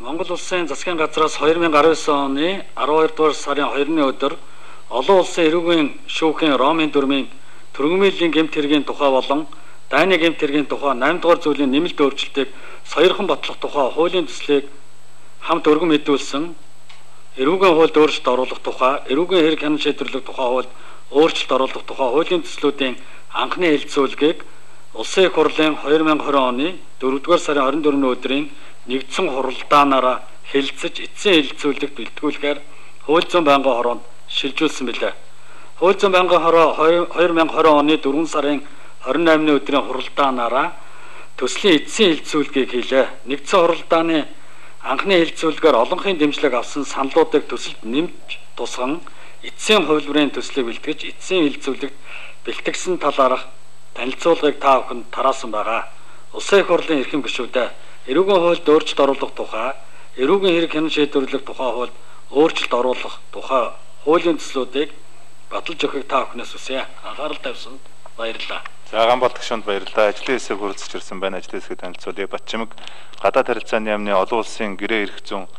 Монгол улсын засгийн газраас 2019 оны 12 дугаар сарын 2-ны өдөр олон улсын эрүүгийн шүүхийн Ромын дүрмийн төргмөлийн гэмт хэргийн тухай болон дайны гэмт хэргийн тухай 8 дугаар зүйлийн нэмэлт өөрчлөлтийг соёрхон батлах тухай хуулийн төслийг хамт өргөн мэдүүлсэн эрүүгийн хуульд өөрчлөлт оруулах тухай эрүүгийн хэрэг хянан шийдвэрлэх тухай хуульд өөрчлөлт оруулах тухай хуулийн төслүүдийн анхны хэлэлцүүлгийг Улсын их хурлын 2020 оны 4-р сарын 24-ний өдрийн нэгдсэн хуралдаанаараа хэлэлцэж эцсийн хэлэлцүүлэгт бэлтгүүлэхээр хууль зүйн байнгын хороонд шилжүүлсэн билээ. Хууль зүйн байнгын хороо 2020 оны 4 сарын 28-ны өдрийн хуралдаанаараа төслийн эцсийн хэлэлцүүлгийг хийлээ. Нэгдсэн хуралдааны анхны хэлэлцүүлгээр олонхын дэмжлэг авсан саналуудыг төсөлд нэмж тусган эцсийн хувилбарын төслийг бэлтгэж эцсийн хэлэлцүүлэгт бэлтгэсэн талаарх танилцуулгыг та бүхэнд тараасан байгаа. Улсын их хурлын эрхэм гишүүдээ эрүүгийн хуульд өөрчлөлт оруулах тухай, эрүүгийн хэрэг хянан шийдвэрлэх тухай хуульд өөрчлөлт оруулах тухай хуулийн төслүүдийг баталж өгөхийг та бүхнээс хүсье. Анхаарал тавьсанд баярлалаа. За Ганбол тгшөнд баярлалаа. Ажлын хэсэг хүрэлцэж ирсэн байна. Ажлын хэсгийг танилцуулъя. Батчимэг гадаад харилцааны яамны олон улсын гэрээ эрх зүйн